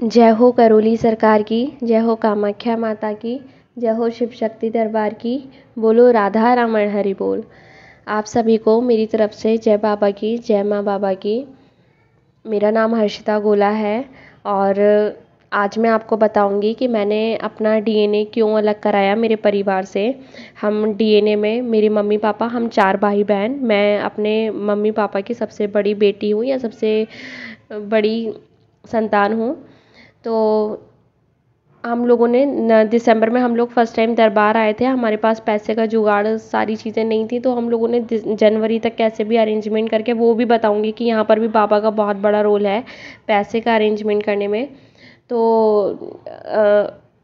जय हो करौली सरकार की, जय हो कामाख्या माता की, जय हो शिव शक्ति दरबार की, बोलो राधा रमण हरि बोल। आप सभी को मेरी तरफ़ से जय बाबा की, जय माँ बाबा की। मेरा नाम हर्षिता गोला है और आज मैं आपको बताऊँगी कि मैंने अपना डीएनए क्यों अलग कराया मेरे परिवार से। हम डीएनए में, मेरे मम्मी पापा, हम चार भाई बहन, मैं अपने मम्मी पापा की सबसे बड़ी बेटी हूँ या सबसे बड़ी संतान हूँ। तो हम लोगों ने दिसंबर में हम लोग फ़र्स्ट टाइम दरबार आए थे। हमारे पास पैसे का जुगाड़, सारी चीज़ें नहीं थी तो हम लोगों ने जनवरी तक कैसे भी अरेंजमेंट करके, वो भी बताऊँगी कि यहाँ पर भी बाबा का बहुत बड़ा रोल है, पैसे का अरेंजमेंट करने में। तो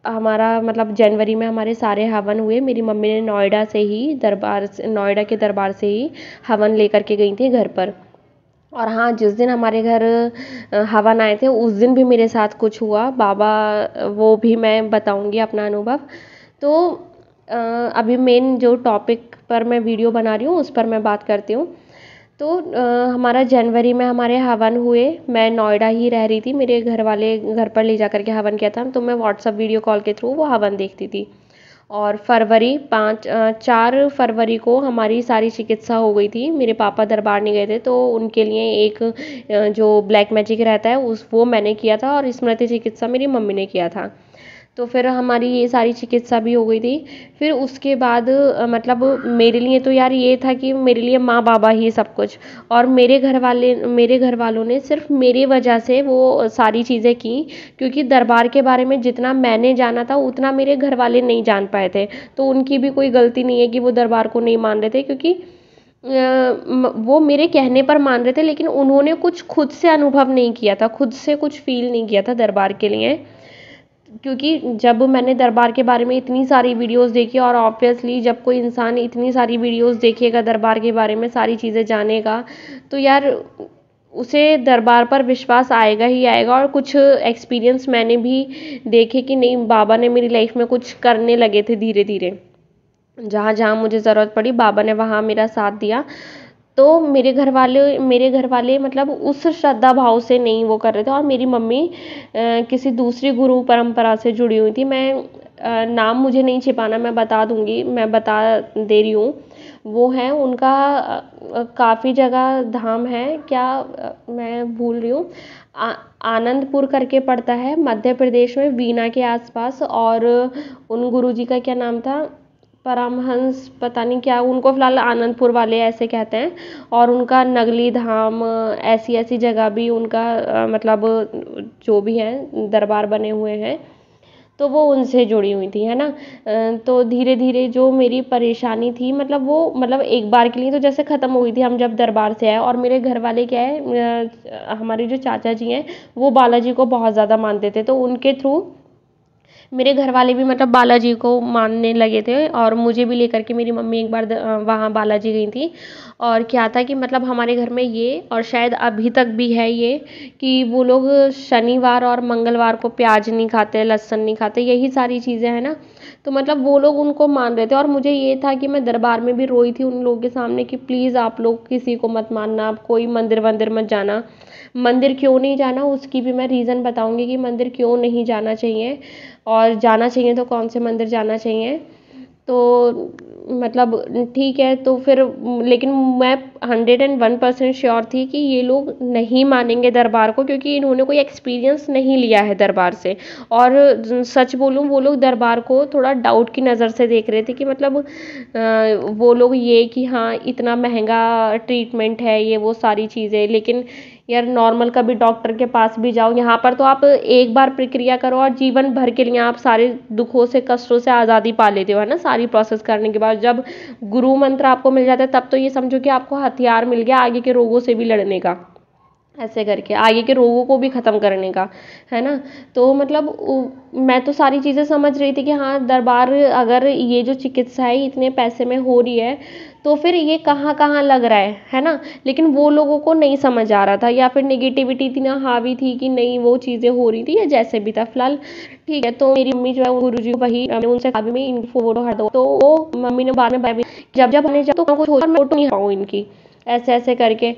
हमारा मतलब जनवरी में हमारे सारे हवन हुए। मेरी मम्मी ने नोएडा से ही दरबार नोएडा के दरबार से ही हवन लेकर के गई थी घर पर। और हाँ जिस दिन हमारे घर हवन आए थे, उस दिन भी मेरे साथ कुछ हुआ। बाबा, वो भी मैं बताऊँगी अपना अनुभव। तो अभी मेन जो टॉपिक पर मैं वीडियो बना रही हूँ, उस पर मैं बात करती हूँ। तो हमारा जनवरी में हमारे हवन हुए। मैं नोएडा ही रह रही थी। मेरे घर वाले घर पर ले जा कर के हवन किया था। तो मैं व्हाट्सअप वीडियो कॉल के थ्रू वो हवन देखती थी। और फरवरी पाँच चार फरवरी को हमारी सारी चिकित्सा हो गई थी। मेरे पापा दरबार नहीं गए थे तो उनके लिए एक जो ब्लैक मैजिक रहता है, उस वो मैंने किया था और स्मृति चिकित्सा मेरी मम्मी ने किया था। तो फिर हमारी ये सारी चिकित्सा भी हो गई थी। फिर उसके बाद मतलब मेरे लिए तो यार ये था कि मेरे लिए माँ बाबा ही सब कुछ। और मेरे घर वाले मेरे घर वालों ने सिर्फ़ मेरी वजह से वो सारी चीज़ें की, क्योंकि दरबार के बारे में जितना मैंने जाना था, उतना मेरे घर वाले नहीं जान पाए थे। तो उनकी भी कोई गलती नहीं है कि वो दरबार को नहीं मान रहे थे, क्योंकि वो मेरे कहने पर मान रहे थे, लेकिन उन्होंने कुछ खुद से अनुभव नहीं किया था, खुद से कुछ फील नहीं किया था दरबार के लिए। क्योंकि जब मैंने दरबार के बारे में इतनी सारी वीडियोस देखी और ऑब्वियसली जब कोई इंसान इतनी सारी वीडियोस देखेगा दरबार के बारे में, सारी चीज़ें जानेगा तो यार उसे दरबार पर विश्वास आएगा ही आएगा और कुछ एक्सपीरियंस मैंने भी देखे कि नहीं, बाबा ने मेरी लाइफ में कुछ करने लगे थे धीरे धीरे जहाँ जहाँ मुझे ज़रूरत पड़ी, बाबा ने वहाँ मेरा साथ दिया। तो मेरे घर वाले, मेरे घर वाले मतलब उस श्रद्धा भाव से नहीं वो कर रहे थे और मेरी मम्मी किसी दूसरी गुरु परंपरा से जुड़ी हुई थी। मैं नाम मुझे नहीं छिपाना, मैं बता दूँगी, मैं बता दे रही हूँ। वो है, उनका काफ़ी जगह धाम है। क्या मैं भूल रही हूँ। आनंदपुर करके पड़ता है, मध्य प्रदेश में वीना के आसपास और उन गुरुजी का क्या नाम था? परमहंस, पता नहीं क्या, उनको फ़िलहाल आनंदपुर वाले ऐसे कहते हैं। और उनका नगली धाम, ऐसी ऐसी जगह भी उनका मतलब जो भी हैं, दरबार बने हुए हैं तो वो उनसे जुड़ी हुई थी, है ना? तो धीरे धीरे जो मेरी परेशानी थी मतलब वो मतलब एक बार के लिए तो जैसे ख़त्म हो गई थी, हम जब दरबार से आए, और मेरे घर वाले क्या है हमारे जो चाचा जी हैं, वो बालाजी को बहुत ज़्यादा मानते थे तो उनके थ्रू मेरे घर वाले भी मतलब बालाजी को मानने लगे थे और मुझे भी लेकर के मेरी मम्मी एक बार वहाँ बालाजी गई थी। और क्या था कि मतलब हमारे घर में ये और शायद अभी तक भी है ये कि वो लोग शनिवार और मंगलवार को प्याज नहीं खाते, लहसुन नहीं खाते, यही सारी चीज़ें हैं ना। तो मतलब वो लोग उनको मान रहे थे और मुझे ये था कि मैं दरबार में भी रोई थी उन लोगों के सामने कि प्लीज़ आप लोग किसी को मत मानना, आप कोई मंदिर वंदिर मत जाना। मंदिर क्यों नहीं जाना? उसकी भी मैं रीज़न बताऊँगी कि मंदिर क्यों नहीं जाना चाहिए। और जाना चाहिए तो कौन से मंदिर जाना चाहिए? तो मतलब ठीक है तो फिर लेकिन मैं hundred and one percent sure थी कि ये लोग नहीं मानेंगे दरबार को, क्योंकि इन्होंने कोई एक्सपीरियंस नहीं लिया है दरबार से। और सच बोलूँ, वो लोग दरबार को थोड़ा डाउट की नज़र से देख रहे थे कि मतलब वो लोग ये कि हाँ इतना महँगा ट्रीटमेंट है, ये वो सारी चीज़ें। लेकिन यार नॉर्मल कभी डॉक्टर के पास भी जाओ, यहाँ पर तो आप एक बार प्रक्रिया करो और जीवन भर के लिए आप सारे दुखों से, कष्टों से आज़ादी पा लेते हो, है ना? सारी प्रोसेस करने के बाद जब गुरु मंत्र आपको मिल जाता है, तब तो ये समझो कि आपको हथियार मिल गया आगे के रोगों से भी लड़ने का, ऐसे करके, आगे के रोगों को भी ख़त्म करने का, है ना? तो मतलब मैं तो सारी चीज़ें समझ रही थी कि हाँ दरबार अगर ये जो चिकित्सा है, इतने पैसे में हो रही है तो फिर ये कहाँ कहाँ लग रहा है है ना? लेकिन वो लोगों को नहीं समझ आ रहा था या फिर निगेटिविटी इतना हावी थी कि नहीं वो चीज़ें हो रही थी या जैसे भी था। फ़िलहाल ठीक है तो मेरी मम्मी जो है गुरु जी वही उनसे कहा में इनकी फ़ोटो हटा दो। तो वो मम्मी ने बाद में जब जब आने जाओ तो फ़ोटो नहीं हटाऊँ इनकी ऐसे ऐसे करके।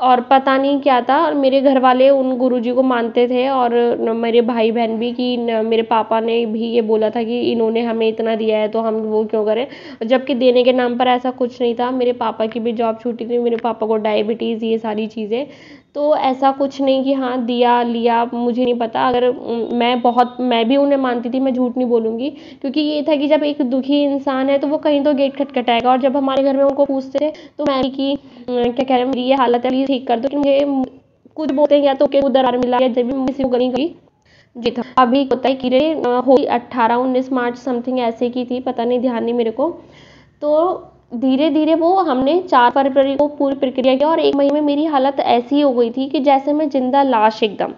और पता नहीं क्या था। और मेरे घर वाले उन गुरुजी को मानते थे और मेरे भाई बहन भी कि मेरे पापा ने भी ये बोला था कि इन्होंने हमें इतना दिया है तो हम वो क्यों करें। जबकि देने के नाम पर ऐसा कुछ नहीं था। मेरे पापा की भी जॉब छूटी थी, मेरे पापा को डायबिटीज़ ये सारी चीज़ें। तो ऐसा कुछ नहीं कि हाँ दिया, लिया, मुझे नहीं पता। अगर मैं बहुत, मैं भी उन्हें मानती थी, मैं झूठ नहीं बोलूँगी। क्योंकि ये था कि जब एक दुखी इंसान है तो वो कहीं तो गेट खटखटाएगा। और जब हमारे घर में उनको पूछते थे तो मैं कि क्या कह रहे हैं? मेरी ये हालत है ठीक कर दो मुझे कुछ बोलते हैं या तो उधर मिला या जब भी को गली गई जी था। अभी होता है कि हो अट्ठारह, उन्नीस मार्च, समथिंग ऐसे की थी, पता नहीं, ध्यान नहीं मेरे को। तो धीरे धीरे वो हमने चार फरवरी को पूरी प्रक्रिया की और एक महीने में मेरी हालत ऐसी हो गई थी कि जैसे मैं ज़िंदा लाश एकदम।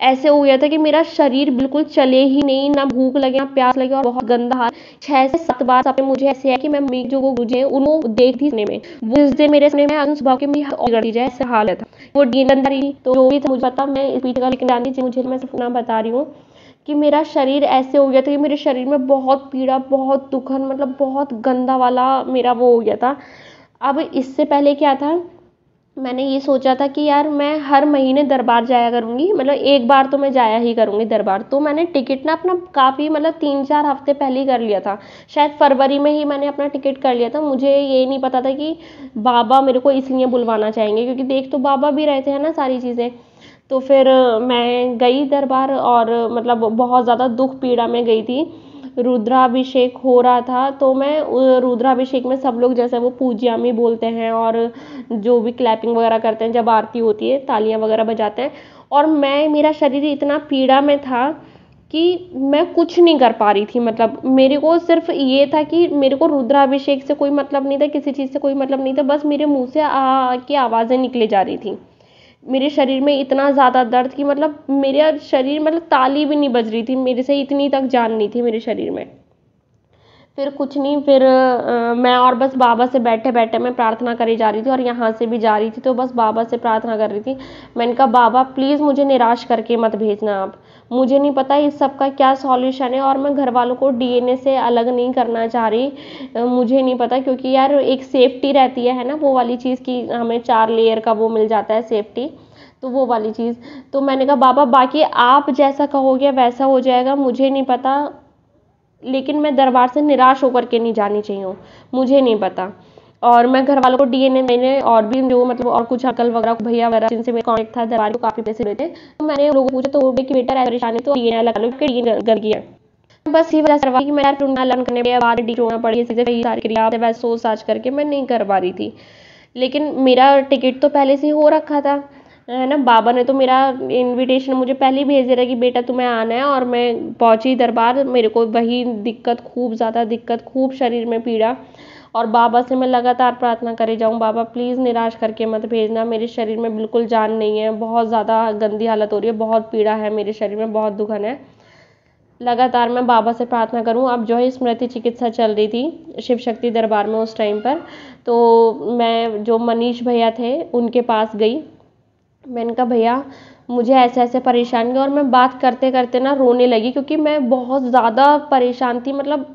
ऐसे हो गया था कि मेरा शरीर बिल्कुल चले ही नहीं, ना भूख लगे, ना प्यास लगे और बहुत गंदा हाल। छह से सात बार सपने मुझे ऐसे है कि मैं मम्मी जो वो गुजे उनको देख थी में। वो इस दिन मेरे सपने में सुबह के मेरी दी जाए ऐसे हाल था। वो डी तो जो भी था, मुझे पता, मैं इस पीठ का लेकिन मुझे मैं बता रही हूँ। कि मेरा शरीर ऐसे हो गया था कि मेरे शरीर में बहुत पीड़ा, बहुत दुखन मतलब बहुत गंदा वाला मेरा वो हो गया था। अब इससे पहले क्या था, मैंने ये सोचा था कि यार मैं हर महीने दरबार जाया करूँगी मतलब एक बार तो मैं जाया ही करूँगी दरबार। तो मैंने टिकट ना अपना काफ़ी मतलब तीन चार हफ़्ते पहले ही कर लिया था। शायद फरवरी में ही मैंने अपना टिकट कर लिया था। मुझे ये नहीं पता था कि बाबा मेरे को इसलिए बुलवाना चाहेंगे, क्योंकि देख तो बाबा भी रहते हैं ना सारी चीज़ें। तो फिर मैं गई दरबार और मतलब बहुत ज़्यादा दुख पीड़ा में गई थी। रुद्राभिषेक हो रहा था तो मैं रुद्राभिषेक में सब लोग जैसे वो पूज्यामी बोलते हैं और जो भी क्लैपिंग वगैरह करते हैं, जब आरती होती है, तालियाँ वगैरह बजाते हैं। और मैं, मेरा शरीर इतना पीड़ा में था कि मैं कुछ नहीं कर पा रही थी मतलब मेरे को सिर्फ़ ये था कि मेरे को रुद्राभिषेक से कोई मतलब नहीं था, किसी चीज़ से कोई मतलब नहीं था, बस मेरे मुँह से आ की आवाज़ें निकले जा रही थी। मेरे शरीर में इतना ज़्यादा दर्द कि मतलब मेरा शरीर मतलब ताली भी नहीं बज रही थी, मेरे से इतनी तक जान नहीं थी मेरे शरीर में। फिर कुछ नहीं, फिर मैं और बस बाबा से बैठे बैठे मैं प्रार्थना करी जा रही थी और यहाँ से भी जा रही थी तो बस बाबा से प्रार्थना कर रही थी। मैंने कहा, बाबा प्लीज़ मुझे निराश करके मत भेजना आप। मुझे नहीं पता इस सब का क्या सॉल्यूशन है और मैं घर वालों को डीएनए से अलग नहीं करना चाह रही। मुझे नहीं पता क्योंकि यार एक सेफ्टी रहती है ना? वो वाली चीज़ की हमें चार लेयर का वो मिल जाता है सेफ्टी तो वो वाली चीज़। तो मैंने कहा, बाबा, बाकी आप जैसा कहोगे वैसा हो जाएगा, मुझे नहीं पता लेकिन मैं दरबार से निराश होकर के नहीं जानी चाहिए हूँ। मुझे नहीं पता। और मैं घर वालों को डी डीएनए मैंने और भी जो मतलब और कुछ अकल वगैरह भैया वगैरह जिनसे मेरे कॉन्टेक्ट था, दरबार को काफ़ी पैसे लेते। तो मैंने लोगों को पूछा तो वो भी कि बेटा परेशानी तो डीएनए अलग अलग डीएनए कर गया। बस ये वजह से कि मैं टूना लर्न करने के बाद डी रोना पड़ी चीज़ें कई सारी क्रिया वैसे सोच साच करके मैं नहीं कर पा रही थी। लेकिन मेरा टिकट तो पहले से हो रखा था। है ना? बाबा ने तो मेरा इनविटेशन मुझे पहले ही भेज दे दिया कि बेटा तुम्हें आना है और मैं पहुँची दरबार। मेरे को वही दिक्कत, खूब ज़्यादा दिक्कत, खूब शरीर में पीड़ा। और बाबा से मैं लगातार प्रार्थना करे जाऊँ, बाबा प्लीज़ निराश करके मत भेजना। मेरे शरीर में बिल्कुल जान नहीं है। बहुत ज़्यादा गंदी हालत हो रही है। बहुत पीड़ा है मेरे शरीर में, बहुत दुखन है। लगातार मैं बाबा से प्रार्थना करूँ। अब जो है स्मृति चिकित्सा चल रही थी शिव शक्ति दरबार में उस टाइम पर। तो मैं, जो मनीष भैया थे, उनके पास गई। मैंने कहा, भैया, मुझे ऐसे ऐसे परेशानी और मैं बात करते करते ना रोने लगी क्योंकि मैं बहुत ज़्यादा परेशान थी। मतलब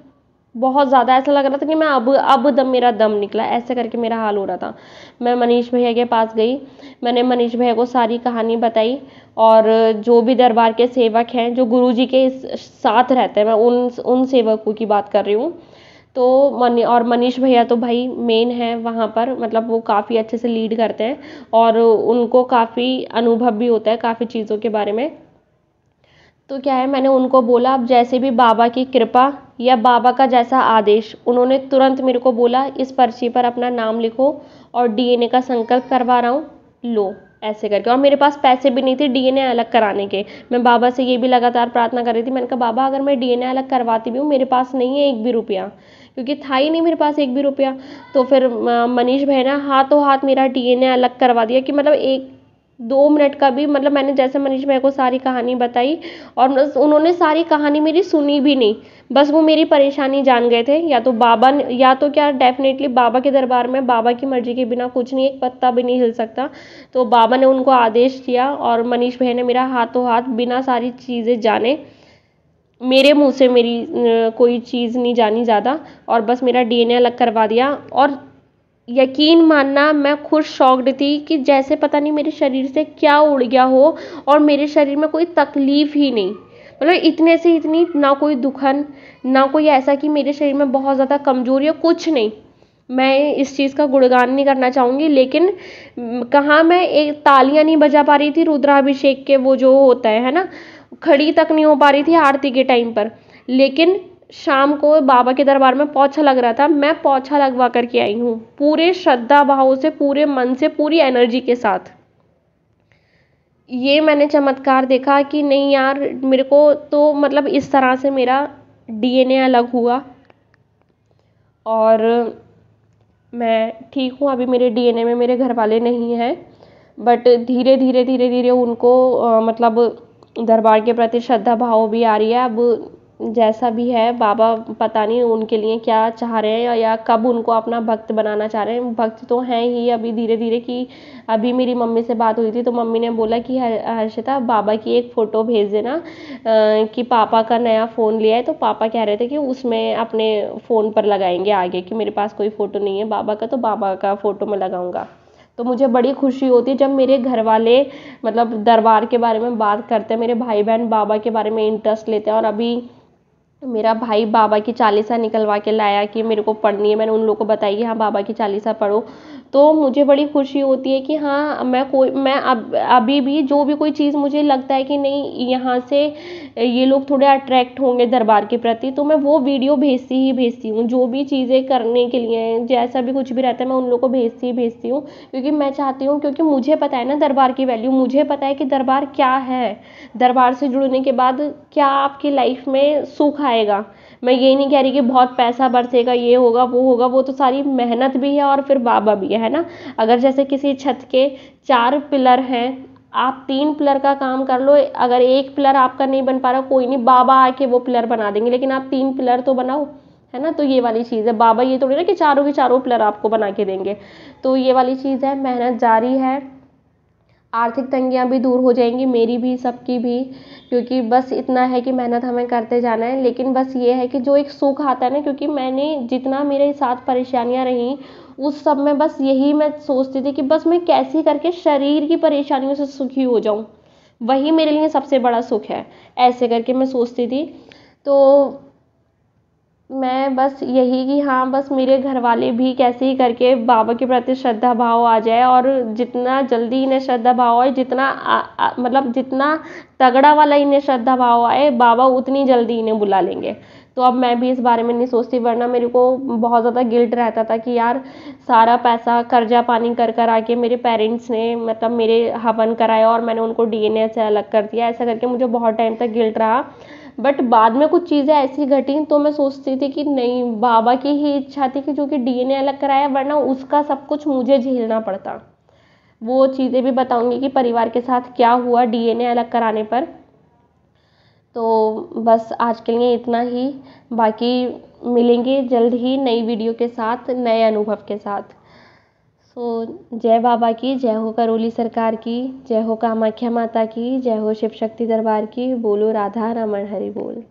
बहुत ज़्यादा ऐसा लग रहा था कि मैं अब अब दम, मेरा दम निकला। ऐसे करके मेरा हाल हो रहा था। मैं मनीष भैया के पास गई। मैंने मनीष भैया को सारी कहानी बताई और जो भी दरबार के सेवक हैं, जो गुरु जी के साथ रहते हैं, मैं उन उन सेवकों की बात कर रही हूँ। तो मनी, और मनीष भैया तो भाई मेन है वहाँ पर मतलब वो काफ़ी अच्छे से लीड करते हैं और उनको काफ़ी अनुभव भी होता है काफ़ी चीज़ों के बारे में। तो क्या है, मैंने उनको बोला, अब जैसे भी बाबा की कृपा या बाबा का जैसा आदेश, उन्होंने तुरंत मेरे को बोला, इस पर्ची पर अपना नाम लिखो और डीएनए का संकल्प करवा रहा हूँ, लो। ऐसे करके। और मेरे पास पैसे भी नहीं थे डीएनए अलग कराने के। मैं बाबा से ये भी लगातार प्रार्थना कर रही थी, मैंने कहा, बाबा, अगर मैं डीएनए अलग करवाती भी हूँ, मेरे पास नहीं है एक भी रुपया। क्योंकि था ही नहीं मेरे पास एक भी रुपया। तो फिर मनीष भाई ने हाथों हाथ मेरा डीएनए अलग करवा दिया कि मतलब एक दो मिनट का भी मतलब मैंने जैसे मनीष भाई को सारी कहानी बताई और उन्होंने सारी कहानी मेरी सुनी भी नहीं। बस वो मेरी परेशानी जान गए थे। या तो बाबा या तो क्या डेफिनेटली बाबा के दरबार में बाबा की मर्ज़ी के बिना कुछ नहीं, एक पत्ता भी नहीं हिल सकता। तो बाबा ने उनको आदेश दिया और मनीष भाई ने मेरा हाथों हाथ बिना सारी चीज़ें जाने, मेरे मुँह से मेरी कोई चीज़ नहीं जानी ज़्यादा और बस मेरा डीएनए अलग करवा दिया और यकीन मानना, मैं खुद शॉक्ड थी कि जैसे पता नहीं मेरे शरीर से क्या उड़ गया हो और मेरे शरीर में कोई तकलीफ़ ही नहीं। मतलब इतने से इतनी, ना कोई दुखन, ना कोई ऐसा कि मेरे शरीर में बहुत ज़्यादा कमज़ोरी है कुछ नहीं। मैं इस चीज़ का गुणगान नहीं करना चाहूँगी, लेकिन कहाँ मैं एक तालियाँ नहीं बजा पा रही थी रुद्राभिषेक के वो जो होता है है ना? खड़ी तक नहीं हो पा रही थी आरती के टाइम पर। लेकिन शाम को बाबा के दरबार में पोछा लग रहा था। मैं पोछा लगवा करके आई हूँ। पूरे श्रद्धा भाव से पूरे मन से पूरी एनर्जी के साथ। ये मैंने चमत्कार देखा कि नहीं यार मेरे को तो मतलब इस तरह से मेरा डीएनए अलग हुआ। और मैं ठीक हूँ अभी मेरे डीएनए में मेरे घर वाले नहीं हैं। बट धीरे धीरे धीरे धीरे उनको आ, मतलब दरबार के प्रति श्रद्धा भाव भी आ रही है। अब जैसा भी है, बाबा पता नहीं उनके लिए क्या चाह रहे हैं या कब उनको अपना भक्त बनाना चाह रहे हैं। भक्त तो हैं ही अभी धीरे धीरे कि अभी मेरी मम्मी से बात हुई थी तो मम्मी ने बोला कि हर्षिता, बाबा की एक फ़ोटो भेज देना कि पापा का नया फ़ोन लिया है। तो पापा कह रहे थे कि उसमें अपने फ़ोन पर लगाएँगे आगे कि मेरे पास कोई फ़ोटो नहीं है बाबा का तो बाबा का फ़ोटो मैं लगाऊँगा। तो मुझे बड़ी खुशी होती है जब मेरे घर वाले मतलब दरबार के बारे में बात करते हैं, मेरे भाई बहन बाबा के बारे में इंटरेस्ट लेते हैं और अभी मेरा भाई बाबा की चालीसा निकलवा के लाया कि मेरे को पढ़नी है, मैंने उन लोगों को बताई कि हाँ बाबा की चालीसा पढ़ो। तो मुझे बड़ी खुशी होती है कि हाँ मैं कोई, मैं अब, अभी भी जो भी कोई चीज़ मुझे लगता है कि नहीं, यहाँ से ये लोग थोड़े अट्रैक्ट होंगे दरबार के प्रति तो मैं वो वीडियो भेजती ही भेजती हूँ। जो भी चीज़ें करने के लिए जैसा भी कुछ भी रहता है, मैं उन लोगों को भेजती ही भेजती हूँ। क्योंकि मैं चाहती हूँ, क्योंकि मुझे पता है ना दरबार की वैल्यू मुझे पता है कि दरबार क्या है। दरबार से जुड़ने के बाद क्या आपकी लाइफ में सुख आएगा। मैं ये नहीं कह रही कि बहुत पैसा बरसेगा, ये होगा, वो होगा, वो तो सारी मेहनत भी है और फिर बाबा भी है है ना? अगर जैसे किसी छत के चार पिलर हैं, आप तीन पिलर का काम कर लो, अगर एक पिलर आपका नहीं बन पा रहा, कोई नहीं, बाबा आके वो पिलर बना देंगे, लेकिन आप तीन पिलर तो बनाओ, है ना? तो ये वाली चीज़ है। बाबा ये थोड़ी ना कि चारों के चारों पिलर आपको बना के देंगे। तो ये वाली चीज़ है, मेहनत जारी है। आर्थिक तंगियाँ भी दूर हो जाएँगी, मेरी भी, सबकी भी, क्योंकि बस इतना है कि मेहनत हमें करते जाना है। लेकिन बस ये है कि जो एक सुख आता है ना, क्योंकि मैंने जितना मेरे साथ परेशानियाँ रहीं, उस सब में बस यही मैं सोचती थी कि बस मैं कैसे करके शरीर की परेशानियों से सुखी हो जाऊँ। वही मेरे लिए सबसे बड़ा सुख है, ऐसे करके मैं सोचती थी। तो मैं बस यही कि हाँ बस मेरे घर वाले भी कैसे ही करके बाबा के प्रति श्रद्धा भाव आ जाए और जितना जल्दी इन्हें श्रद्धा भाव आए, जितना मतलब जितना तगड़ा वाला इन्हें श्रद्धा भाव आए, बाबा उतनी जल्दी इन्हें बुला लेंगे। तो अब मैं भी इस बारे में नहीं सोचती, वरना मेरे को बहुत ज़्यादा गिल्ट रहता था कि यार सारा पैसा कर्जा पानी कर कर आके मेरे पेरेंट्स ने मतलब मेरे हवन कराया और मैंने उनको डीएनए से अलग कर दिया। ऐसा करके मुझे बहुत टाइम तक गिल्ट रहा। बट बाद में कुछ चीज़ें ऐसी घटी तो मैं सोचती थी कि नहीं, बाबा की ही इच्छा थी कि जो कि डीएनए अलग कराया, वरना उसका सब कुछ मुझे झेलना पड़ता। वो चीज़ें भी बताऊँगी कि परिवार के साथ क्या हुआ डीएनए अलग कराने पर। तो बस आज के लिए इतना ही। बाकी मिलेंगे जल्द ही नई वीडियो के साथ, नए अनुभव के साथ। सो जय बाबा की, जय हो करोली सरकार की, जय हो कामाख्या माता की, जय हो शिव शक्ति दरबार की, बोलो राधा रमन हरि बोल।